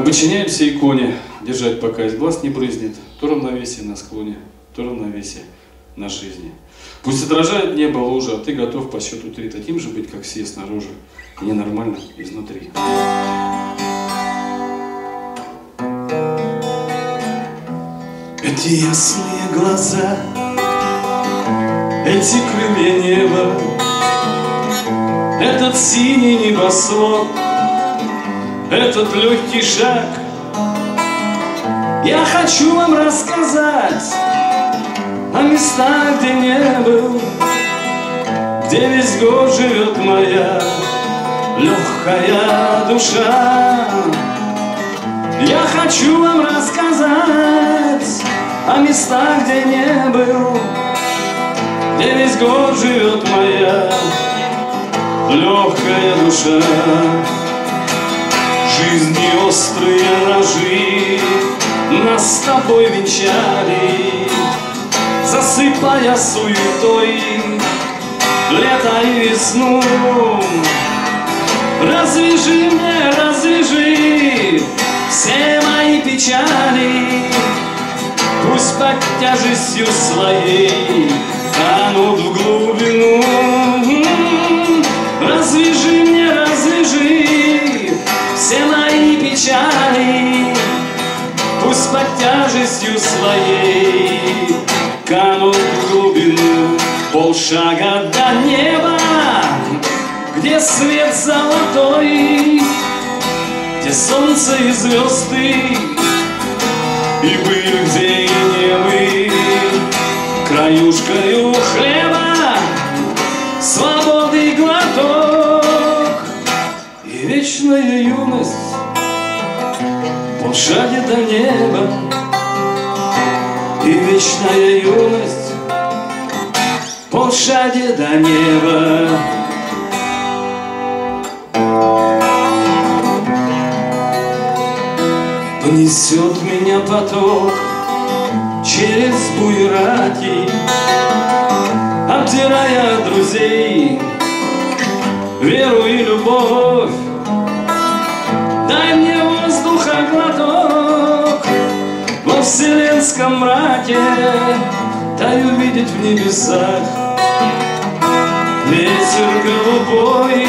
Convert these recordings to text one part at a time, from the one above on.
Мы подчиняемся иконе, держать пока из глаз не брызнет, то равновесие на склоне, то равновесие на жизни. Пусть отражает небо лужа, а ты готов по счету три таким же быть, как все снаружи, и ненормально изнутри. Эти ясные глаза, эти крылья неба, Этот синий небосвод, этот легкий шаг. Я хочу вам рассказать о местах, где не был, Где весь год живет моя легкая душа. Я хочу вам рассказать о местах, где не был, Где весь год живет моя легкая душа. Острые ножи нас с тобой венчали, Засыпая суетой лето и весну. Развяжи мне, развяжи все мои печали, Пусть под тяжестью своей канут в глубину. Тяжестью своей канут в глубину. Полшага до неба, где свет золотой, Где солнце и звезды, и были где и не мы, Краюшкою хлеба, свободы глоток И вечная юность, полшаги до неба, И вечная юность, полшаги до неба. Понесет меня поток через буераки, Обдирая друзей, веру и любовь. Дай мне воздуха глоток вселенском мраке, Дай увидеть в небесах ветер голубой.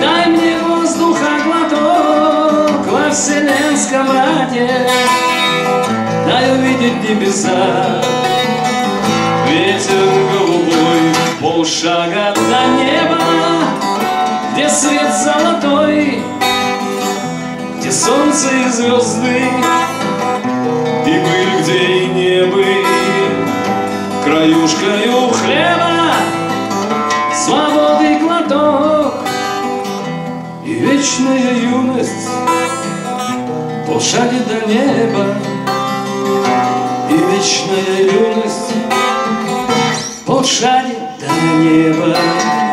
Дай мне воздуха глоток во вселенском раде, Дай увидеть небеса, ветер голубой, полшага до неба, где свет золотой, где солнце и звезды, свободы глоток и вечная юность, полшаги до неба, и вечная юность, полшаги до неба.